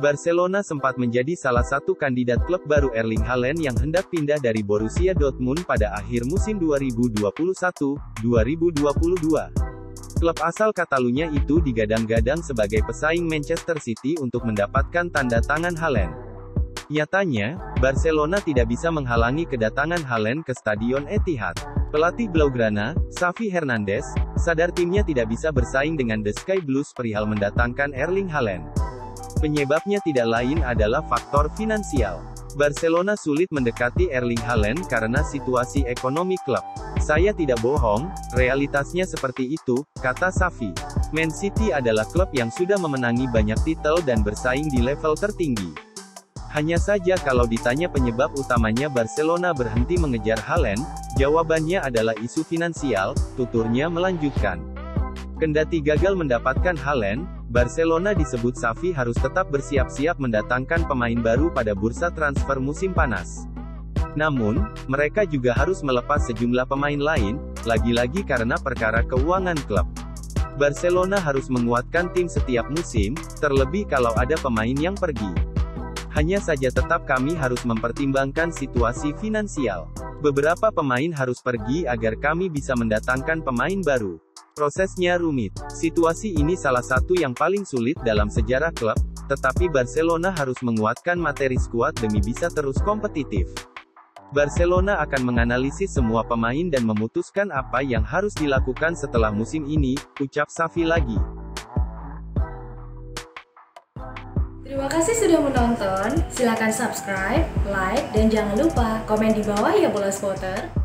Barcelona sempat menjadi salah satu kandidat klub baru Erling Haaland yang hendak pindah dari Borussia Dortmund pada akhir musim 2021-2022. Klub asal Katalunya itu digadang-gadang sebagai pesaing Manchester City untuk mendapatkan tanda tangan Haaland. Nyatanya, Barcelona tidak bisa menghalangi kedatangan Haaland ke Stadion Etihad. Pelatih Blaugrana, Xavi Hernandez, sadar timnya tidak bisa bersaing dengan The Sky Blues perihal mendatangkan Erling Haaland. Penyebabnya tidak lain adalah faktor finansial. Barcelona sulit mendekati Erling Haaland karena situasi ekonomi klub. Saya tidak bohong, realitasnya seperti itu, kata Safi. Man City adalah klub yang sudah memenangi banyak titel dan bersaing di level tertinggi. Hanya saja kalau ditanya penyebab utamanya Barcelona berhenti mengejar Haaland, jawabannya adalah isu finansial, tuturnya melanjutkan. Kendati gagal mendapatkan Haaland, Barcelona disebut Safi harus tetap bersiap-siap mendatangkan pemain baru pada bursa transfer musim panas. Namun, mereka juga harus melepas sejumlah pemain lain, lagi-lagi karena perkara keuangan klub. Barcelona harus menguatkan tim setiap musim, terlebih kalau ada pemain yang pergi. Hanya saja tetap kami harus mempertimbangkan situasi finansial. Beberapa pemain harus pergi agar kami bisa mendatangkan pemain baru. Prosesnya rumit. Situasi ini salah satu yang paling sulit dalam sejarah klub, tetapi Barcelona harus menguatkan materi skuad demi bisa terus kompetitif. Barcelona akan menganalisis semua pemain dan memutuskan apa yang harus dilakukan setelah musim ini, ucap Safi lagi. Terima kasih sudah menonton, silakan subscribe, like, dan jangan lupa komen di bawah ya bola spotter.